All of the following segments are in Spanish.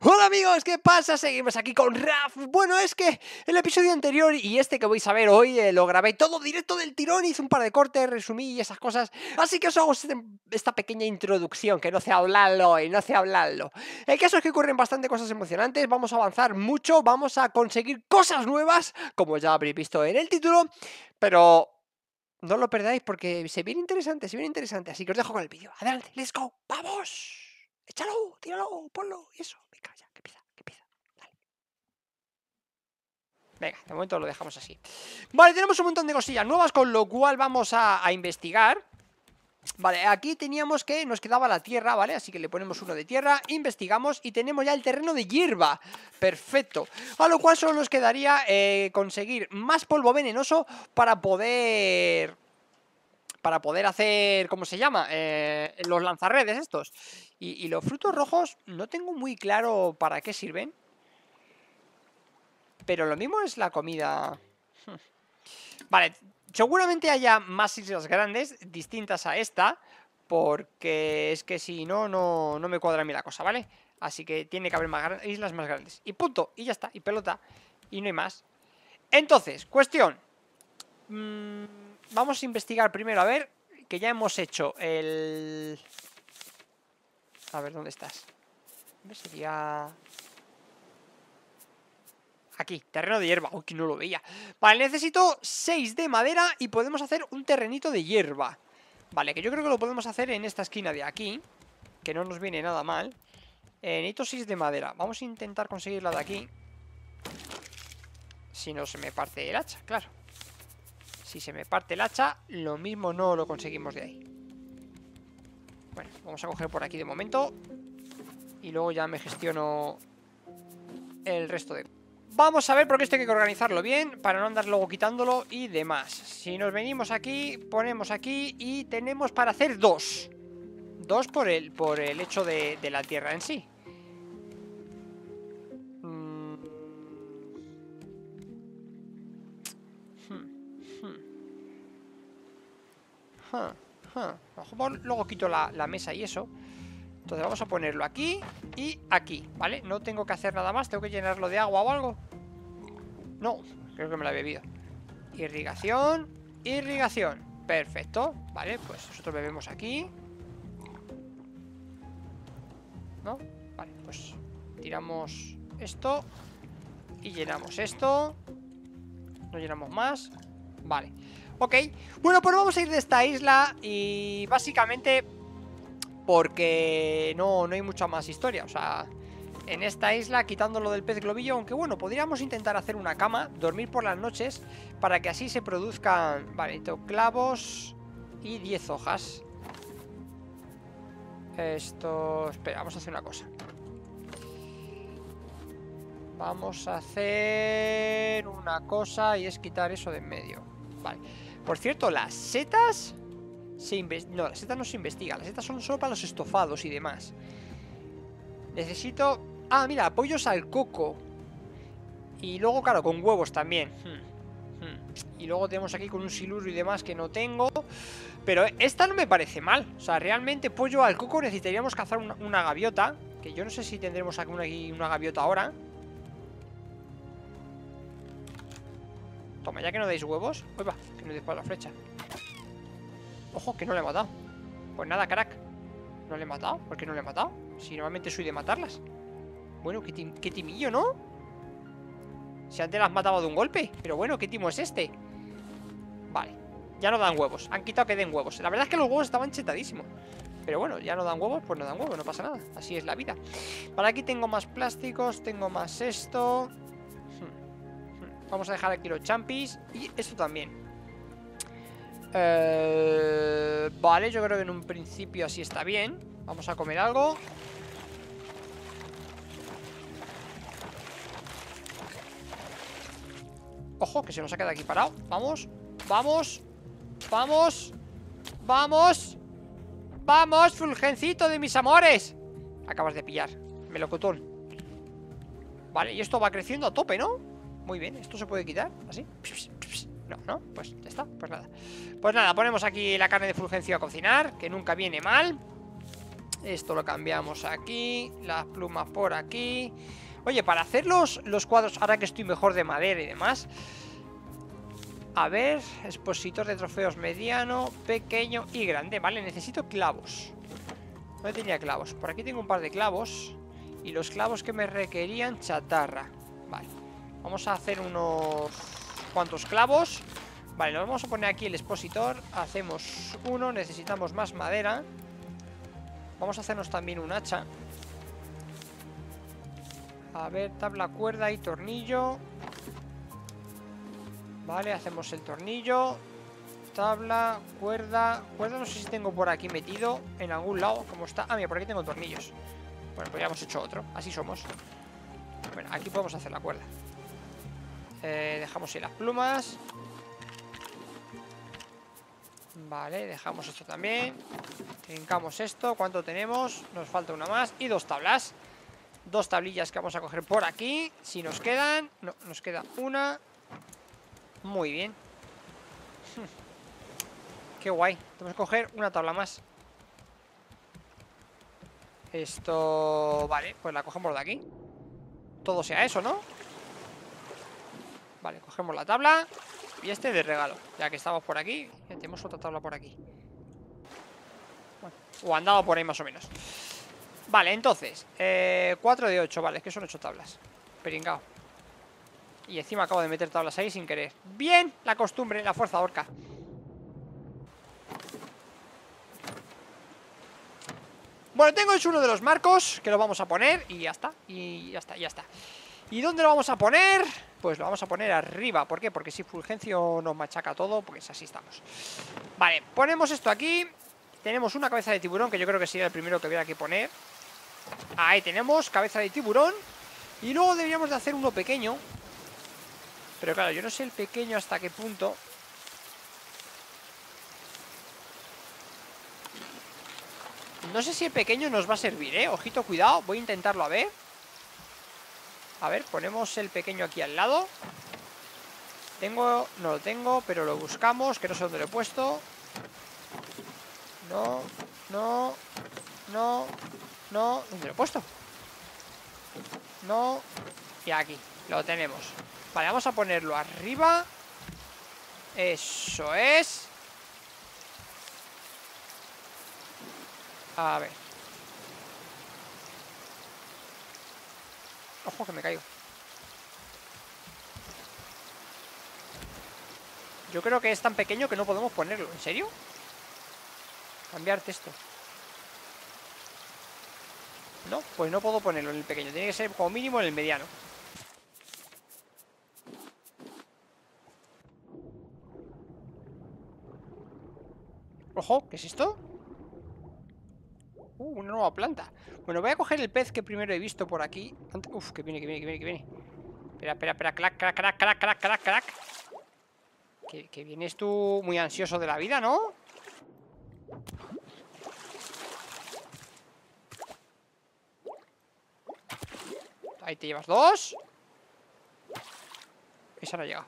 Hola amigos, ¿qué pasa? Seguimos aquí con Raf. Bueno, es que el episodio anterior y este que vais a ver hoy eh, lo grabé todo directo del tirón, hice un par de cortes, resumí y esas cosas. Así que os hago este, esta pequeña introducción, que no sé hablarlo y no sé hablarlo. El caso es que ocurren bastante cosas emocionantes, vamos a avanzar mucho, vamos a conseguir cosas nuevas, como ya habréis visto en el título, pero no lo perdáis porque se viene interesante, se viene interesante. Así que os dejo con el vídeo. Adelante, let's go, vamos. Échalo, tíralo, ponlo y eso. Venga, ya, que empieza, que empieza. Dale. Venga, de momento lo dejamos así. Vale, tenemos un montón de cosillas nuevas, con lo cual vamos a, investigar. Vale, aquí teníamos que nos quedaba la tierra, ¿vale? Así que le ponemos uno de tierra, investigamos y tenemos ya el terreno de hierba Perfecto, a lo cual solo nos quedaría eh, conseguir más polvo venenoso para poder... Para poder hacer, ¿cómo se llama? Eh, los lanzarredes estos y, los frutos rojos no tengo muy claro para qué sirven. Pero lo mismo es la comida... Vale, seguramente haya más islas grandes distintas a esta, porque es que si no, no, no me cuadra a mí la cosa, ¿vale? Así que tiene que haber más islas más grandes. Y punto, y ya está, y pelota, y no hay más. Entonces, cuestión. Mm, vamos a investigar primero, a ver, que ya hemos hecho el... A ver, ¿dónde estás? ¿Dónde sería...? Aquí, terreno de hierba. Uy, que no lo veía. Vale, necesito 6 de madera y podemos hacer un terrenito de hierba. Vale, que yo creo que lo podemos hacer en esta esquina de aquí. Que no nos viene nada mal. Eh, necesito 6 de madera. Vamos a intentar conseguirla de aquí. Si no se me parte el hacha, claro. Si se me parte el hacha, lo mismo no lo conseguimos de ahí. Bueno, vamos a coger por aquí de momento Y luego ya me gestiono El resto de... Vamos a ver porque esto hay que organizarlo bien Para no andar luego quitándolo y demás Si nos venimos aquí, ponemos aquí Y tenemos para hacer dos Dos por el, por el hecho de, la tierra en sí mm. hmm. Hmm luego quito la, mesa y eso Entonces vamos a ponerlo aquí y aquí, ¿vale? No tengo que hacer nada más, tengo que llenarlo de agua o algo No, creo que me la he bebido. Irrigación, irrigación. Perfecto, vale, pues nosotros bebemos aquí. ¿No? Vale, pues tiramos esto Y llenamos esto. No llenamos más. Vale Ok, bueno, pues vamos a ir de esta isla y básicamente porque no, no hay mucha más historia, o sea, en esta isla quitando lo del pez globillo, aunque bueno, podríamos intentar hacer una cama, dormir por las noches, para que así se produzcan, vale, clavos y 10 hojas. Esto, espera, vamos a hacer una cosa. Vamos a hacer una cosa y es quitar eso de en medio. Vale. Por cierto, las setas... Se no, las setas no se investigan. Las setas son solo para los estofados y demás. Necesito... Ah, mira, apoyos al coco. Y luego, claro, con huevos también. Y luego tenemos aquí con un siluro y demás que no tengo. Pero esta no me parece mal. O sea, realmente pollo al coco necesitaríamos cazar una, gaviota. Que yo no sé si tendremos aquí una gaviota ahora. Toma, ya que no dais huevos va, que no dispara la flecha Ojo, que no le he matado Pues nada, crack ¿No le he matado? ¿Por qué no le he matado? Si normalmente soy de matarlas Bueno, qué, timillo, ¿no? Si antes las mataba de un golpe Pero bueno, ¿qué timo es este? Vale, ya no dan huevos. Han quitado que den huevos. La verdad es que los huevos estaban chetadísimos. Pero bueno, ya no dan huevos, pues no dan huevos, no pasa nada. Así es la vida. Para aquí tengo más plásticos, tengo más esto. Vamos a dejar aquí los champis Y esto también. Eh, Vale, yo creo que en un principio así está bien. Vamos a comer algo Ojo, que se nos ha quedado aquí parado Vamos, vamos Vamos Vamos Vamos, fulgencito de mis amores Acabas de pillar Melocotón Vale, y esto va creciendo a tope, ¿no? Muy bien, ¿esto se puede quitar? ¿Así? No, no, pues ya está, pues nada Pues nada, ponemos aquí la carne de fulgencio a cocinar Que nunca viene mal Esto lo cambiamos aquí. Las plumas por aquí. Oye, para hacer los, los cuadros, ahora que estoy mejor de madera y demás... A ver, expositor de trofeos mediano, pequeño y grande Vale, necesito clavos. No tenía clavos? Por aquí tengo un par de clavos Y los clavos que me requerían chatarra. Vale, vamos a hacer unos cuantos clavos. Vale, nos vamos a poner aquí el expositor. Hacemos uno, necesitamos más madera. Vamos a hacernos también un hacha A ver, tabla, cuerda y tornillo. Vale, hacemos el tornillo. Tabla, cuerda. Cuerda no sé si tengo por aquí metido En algún lado, como está. Ah, mira, por aquí tengo tornillos. Bueno, pues ya hemos hecho otro, así somos. Bueno, aquí podemos hacer la cuerda. Eh, Dejamos ahí las plumas. Vale, dejamos esto también. Trincamos esto, ¿cuánto tenemos? Nos falta una más. Y dos tablas Dos tablillas que vamos a coger por aquí. Si nos quedan, no, nos queda una. Muy bien. Qué guay. Tenemos que coger una tabla más. Esto... Vale, pues la cogemos de aquí. Todo sea eso, ¿no? Vale, cogemos la tabla y este de regalo, ya que estamos por aquí Tenemos otra tabla por aquí. O andado por ahí más o menos Vale, entonces 4 eh, de 8, vale, es que son 8 tablas. Peringao. Y encima acabo de meter tablas ahí sin querer. Bien, la costumbre, la fuerza orca. Bueno, tengo hecho uno de los marcos Que lo vamos a poner y ya está Y ya está, ya está. ¿Y dónde lo vamos a poner? Pues lo vamos a poner arriba. ¿Por qué? Porque si Fulgencio nos machaca todo Pues así estamos. Vale, ponemos esto aquí. Tenemos una cabeza de tiburón Que yo creo que sería el primero que hubiera que poner Ahí tenemos, cabeza de tiburón. Y luego deberíamos de hacer uno pequeño. Pero claro, yo no sé el pequeño hasta qué punto. No sé si el pequeño nos va a servir, ¿eh? Ojito, cuidado, voy a intentarlo a ver. A ver, ponemos el pequeño aquí al lado. Tengo, no lo tengo, pero lo buscamos Que no sé dónde lo he puesto. No, no, no, no ¿Dónde lo he puesto? No Y aquí, lo tenemos. Vale, vamos a ponerlo arriba. Eso es. A ver. Ojo que me caigo. Yo creo que es tan pequeño que no podemos ponerlo ¿En serio? Cambiar texto No, pues no puedo ponerlo en el pequeño. Tiene que ser como mínimo en el mediano. Ojo, ¿qué es esto? Uh, una nueva planta. Bueno, voy a coger el pez que primero he visto por aquí. Uf, que viene, que viene, que viene, que viene. Espera, espera, espera, clac, clac, clac, clac, clac, clac, clac. Que, que vienes tú muy ansioso de la vida, ¿no? Ahí te llevas dos. Esa no llega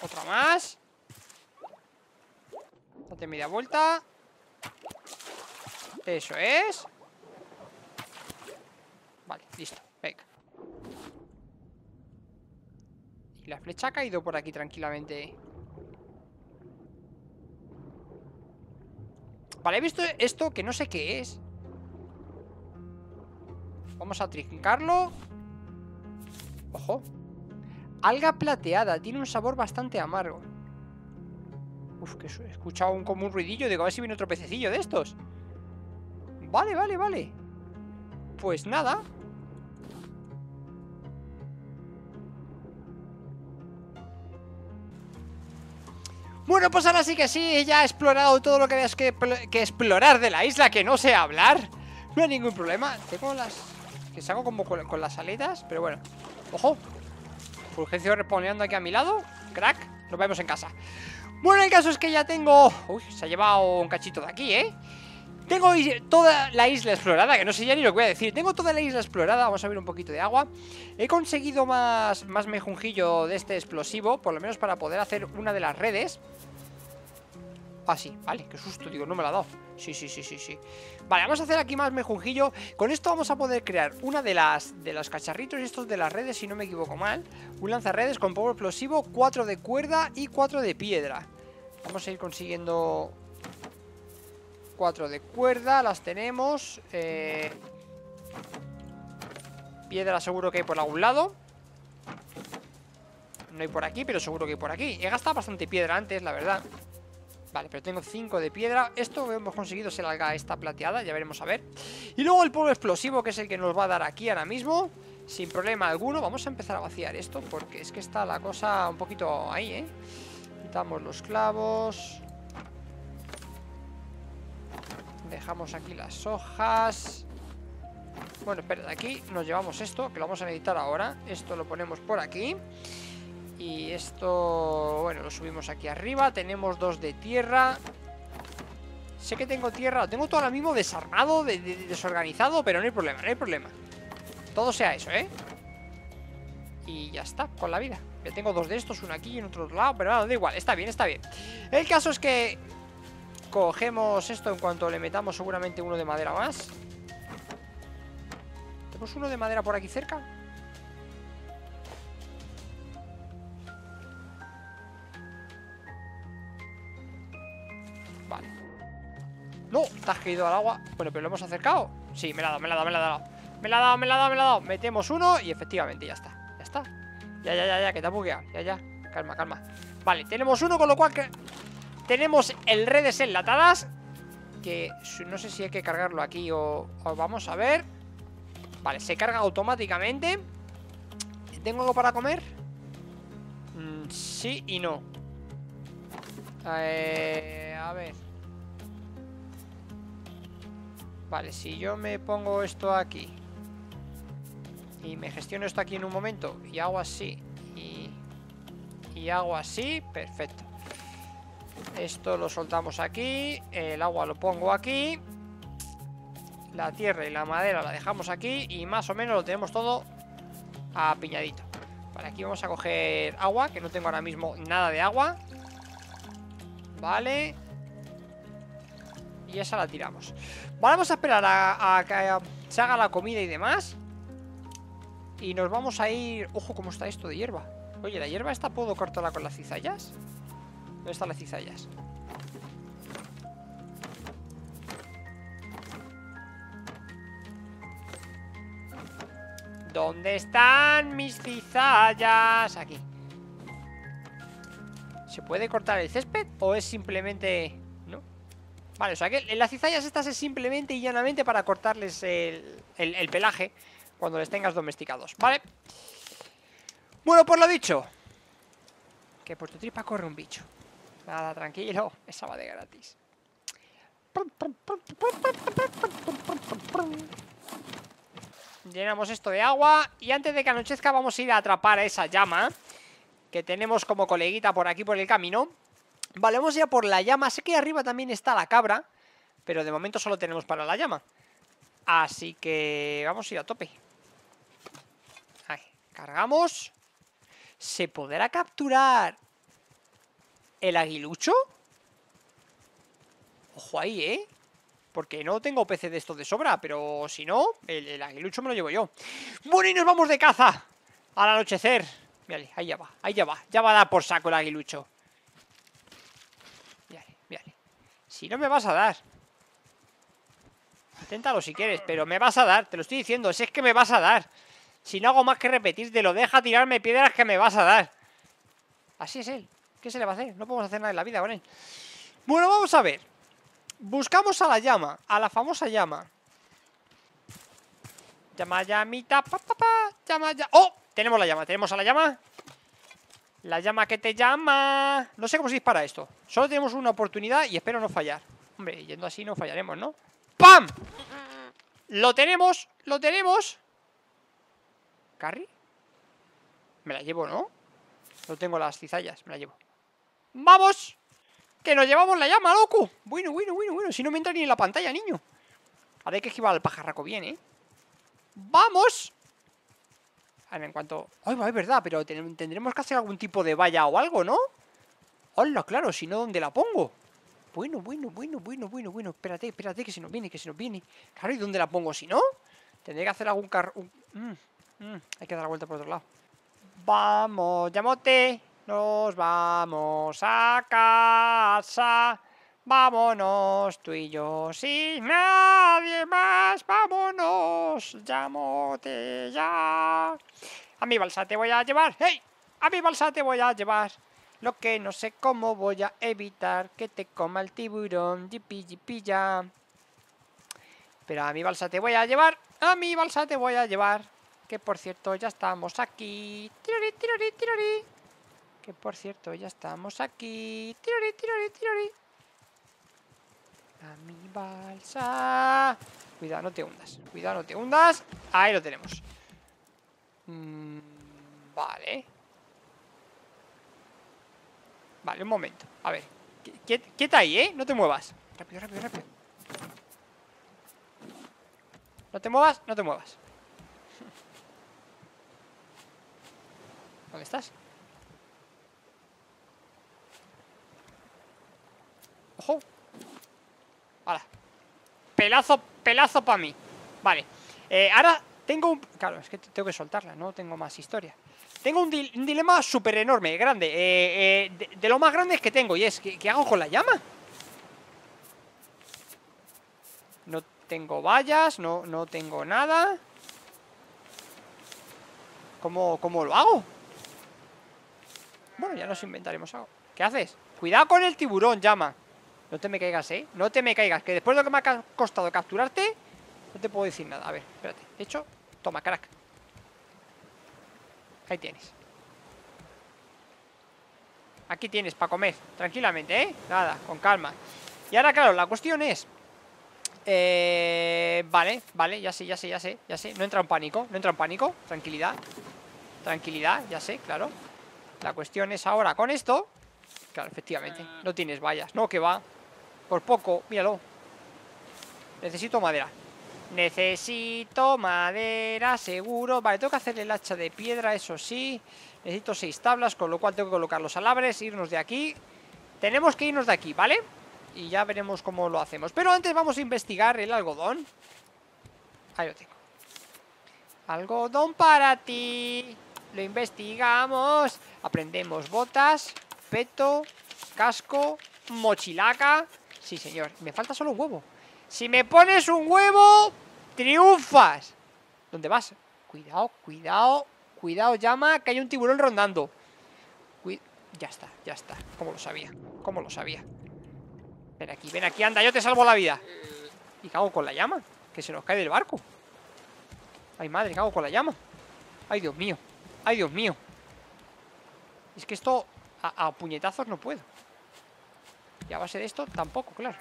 Otra más. Date media vuelta. Eso es. Vale, listo, venga. Y la flecha ha caído por aquí tranquilamente. Vale, he visto esto que no sé qué es Vamos a trincarlo. Ojo. Alga plateada, tiene un sabor bastante amargo. Uf, que he escuchado un, como un ruidillo Digo, a ver si viene otro pececillo de estos. Vale, vale, vale. Pues nada. Bueno, pues ahora sí que sí, ya he explorado todo lo que había que, que, explorar de la isla, que no sé hablar. No hay ningún problema. Tengo las... que salgo como con, las aletas, pero bueno. ¡Ojo! Fulgencio respondiendo aquí a mi lado. Crack, nos vemos en casa. Bueno, el caso es que ya tengo... Uy, se ha llevado un cachito de aquí, ¿eh? Tengo toda la isla explorada, que no sé ya ni lo que voy a decir Tengo toda la isla explorada, vamos a ver un poquito de agua He conseguido más, más mejunjillo de este explosivo Por lo menos para poder hacer una de las redes Ah, sí, vale, qué susto, digo, no me la ha dado. Sí, sí, sí, sí, sí. Vale, vamos a hacer aquí más mejunjillo. Con esto vamos a poder crear una de las de los cacharritos estos de las redes, si no me equivoco mal. Un lanzarredes con polvo explosivo, cuatro de cuerda y cuatro de piedra. Vamos a ir consiguiendo cuatro de cuerda, las tenemos eh... Piedra seguro que hay por algún lado. No hay por aquí, pero seguro que hay por aquí. He gastado bastante piedra antes, la verdad Vale, pero tengo 5 de piedra. Esto hemos conseguido ser alga esta plateada Ya veremos a ver. Y luego el polvo explosivo, que es el que nos va a dar aquí ahora mismo. Sin problema alguno. Vamos a empezar a vaciar esto Porque es que está la cosa un poquito ahí, ¿eh? Quitamos los clavos. Dejamos aquí las hojas. Bueno, espera, de aquí nos llevamos esto Que lo vamos a necesitar ahora. Esto lo ponemos por aquí y esto, bueno, lo subimos aquí arriba. Tenemos dos de tierra. Sé que tengo tierra, lo tengo todo ahora mismo desarmado, desorganizado Pero no hay problema, no hay problema. Todo sea eso, ¿eh? Y ya está, con la vida. Ya tengo dos de estos, uno aquí y en otro lado Pero nada, da igual, está bien, está bien. El caso es que Cogemos esto en cuanto le metamos seguramente uno de madera más. ¿Tenemos uno de madera por aquí cerca? Te caído al agua. Bueno, pero lo hemos acercado. Sí, me la ha dado, me la ha dado, me la ha dado. Me la ha dado, me la ha dado, me la ha dado. Metemos uno y efectivamente ya está. Ya está. Ya, ya, ya, ya, que te ha bugueado. Ya, ya. Calma, calma. Vale, tenemos uno, con lo cual que... Tenemos el redes enlatadas Que no sé si hay que cargarlo aquí o, Vamos a ver. Vale, se carga automáticamente. ¿Tengo algo para comer? Mm, sí y no. Eh, A ver Vale, si yo me pongo esto aquí Y me gestiono esto aquí en un momento Y hago así Y, y hago así Perfecto. Esto lo soltamos aquí El agua lo pongo aquí La tierra y la madera la dejamos aquí Y más o menos lo tenemos todo Apiñadito. Vale, aquí vamos a coger agua Que no tengo ahora mismo nada de agua. Vale y esa la tiramos Vamos a esperar a, que se haga la comida y demás Y nos vamos a ir... Ojo, cómo está esto de hierba Oye, ¿la hierba esta puedo cortarla con las cizallas? ¿Dónde están las cizallas? ¿Dónde están mis cizallas? Aquí ¿Se puede cortar el césped? ¿O es simplemente Vale, o sea que las cizallas estas es simplemente y llanamente para cortarles el, pelaje cuando les tengas domesticados, ¿vale? Bueno, por lo dicho Que por tu tripa corre un bicho. Nada, tranquilo, esa va de gratis. Llenamos esto de agua Y antes de que anochezca vamos a ir a atrapar a esa llama Que tenemos como coleguita por aquí por el camino Vale, vamos ya por la llama. Sé que arriba también está la cabra, pero de momento solo tenemos para la llama. Así que vamos a ir a tope. Ahí, cargamos. ¿Se podrá capturar el aguilucho? Ojo ahí, ¿eh? Porque no tengo PC de estos de sobra, pero si no, el, aguilucho me lo llevo yo. Bueno, y nos vamos de caza al anochecer. Mírale, ahí ya va, ahí ya va. Ya va a dar por saco el aguilucho. Si no me vas a dar. Inténtalo si quieres, pero me vas a dar Te lo estoy diciendo, si es que me vas a dar. Si no hago más que repetir, te lo deja tirarme piedras que me vas a dar. Así es él. ¿Qué se le va a hacer? No podemos hacer nada en la vida con él. Bueno, vamos a ver. Buscamos a la llama, a la famosa llama. Llama, llamita, pa, pa, pa, llama, llama ¡Oh! Tenemos la llama, tenemos a la llama la llama que te llama... No sé cómo se dispara esto. Solo tenemos una oportunidad y espero no fallar. Hombre, yendo así no fallaremos, ¿no? ¡Pam! ¡Lo tenemos! ¡Lo tenemos! ¿Carry? Me la llevo, ¿no? No tengo las cizallas, me la llevo ¡Vamos! ¡Que nos llevamos la llama, loco! Bueno, bueno, bueno, bueno Si no me entra ni en la pantalla, niño Ahora hay que esquivar al pajarraco bien, ¿eh? ¡Vamos! En cuanto... Ay, es verdad, pero tendremos que hacer algún tipo de valla o algo, ¿no? Hola, claro, si no, ¿dónde la pongo? Bueno, bueno, bueno, bueno, bueno, bueno. Espérate, espérate, que se nos viene, que se nos viene. Claro, ¿y dónde la pongo si no? Tendré que hacer algún carro... Mm, mm, hay que dar la vuelta por otro lado. Vamos, llamote. Nos vamos a casa. Vámonos tú y yo, sin nadie más, vámonos, llamote ya. A mi balsa te voy a llevar, ¡hey! A mi balsa te voy a llevar. Lo que no sé cómo voy a evitar que te coma el tiburón, yipi ya. Pero a mi balsa te voy a llevar, a mi balsa te voy a llevar. Que por cierto ya estamos aquí. Tirori, tirori, tirori. Que por cierto ya estamos aquí. Tirori, tirori, tirori. A mi balsa. Cuidado, no te hundas. Cuidado, no te hundas. Ahí lo tenemos. Mm, vale. Vale, un momento. A ver. Quieta ahí, ¿eh? No te muevas. Rápido, rápido, rápido. No te muevas, no te muevas. ¿Dónde estás? ¡Ojo! Pelazo, pelazo para mí. Vale. Eh, ahora tengo un... Claro, es que tengo que soltarla, no tengo más historia. Tengo un, dilema súper enorme, grande. Eh, eh, de, lo más grande que tengo. Y es, ¿qué, hago con la llama? No tengo vallas, no, no tengo nada. ¿Cómo, ¿Cómo lo hago? Bueno, ya nos inventaremos algo. ¿Qué haces? Cuidado con el tiburón, llama. No te me caigas, ¿eh? No te me caigas, que después de lo que me ha costado capturarte No te puedo decir nada. A ver, espérate. De hecho, toma, crack. Ahí tienes. Aquí tienes para comer Tranquilamente, ¿eh? Nada, con calma. Y ahora, claro, la cuestión es eh, Vale, vale, ya sé, ya sé, ya sé Ya sé, no entra en pánico No entra en pánico, tranquilidad Tranquilidad, ya sé, claro. La cuestión es ahora con esto. Claro, efectivamente No tienes vallas, no, que va por poco, míralo. Necesito madera. Necesito madera, seguro. Vale, tengo que hacer el hacha de piedra, eso sí. Necesito seis tablas, con lo cual tengo que colocar los alabres Irnos de aquí. Tenemos que irnos de aquí, ¿vale? Y ya veremos cómo lo hacemos. Pero antes vamos a investigar el algodón. Ahí lo tengo. Algodón para ti. Lo investigamos. Aprendemos botas Peto Casco Mochilaca Sí, señor. Me falta solo un huevo. Si me pones un huevo, triunfas. ¿Dónde vas? Cuidado, cuidado, cuidado, llama, que hay un tiburón rondando. ya está, ya está. ¿Cómo lo sabía? ¿Cómo lo sabía? Ven aquí, ven aquí, anda, yo te salvo la vida. ¿Y cago con la llama? Que se nos cae del barco. Ay, madre, cago con la llama. Ay, Dios mío. Ay, Dios mío. Es que esto a puñetazos no puedo. Y a base de esto, tampoco, claro.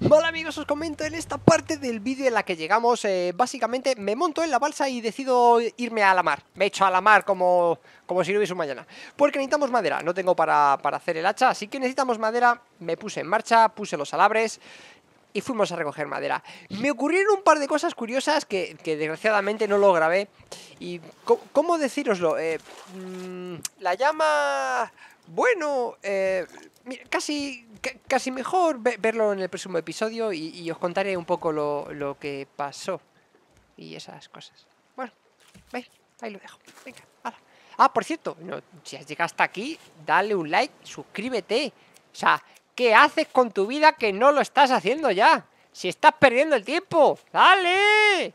Vale amigos, os comento en esta parte del vídeo en la que llegamos eh, Básicamente me monto en la balsa y decido irme a la mar Me echo a la mar como, como si no hubiese un mañana Porque necesitamos madera, no tengo para, para hacer el hacha Así que necesitamos madera, me puse en marcha, puse los alabres y fuimos a recoger madera. Me ocurrieron un par de cosas curiosas que, desgraciadamente no lo grabé. Y, ¿cómo, deciroslo? Eh, mm, la llama bueno, eh, casi, casi mejor verlo en el próximo episodio y, os contaré un poco lo, que pasó y esas cosas. Bueno, ahí lo dejo. Venga, Ah, por cierto, si has llegado hasta aquí, dale un like, suscríbete. O sea, ¿qué haces con tu vida que no lo estás haciendo ya? Si estás perdiendo el tiempo, ¡dale!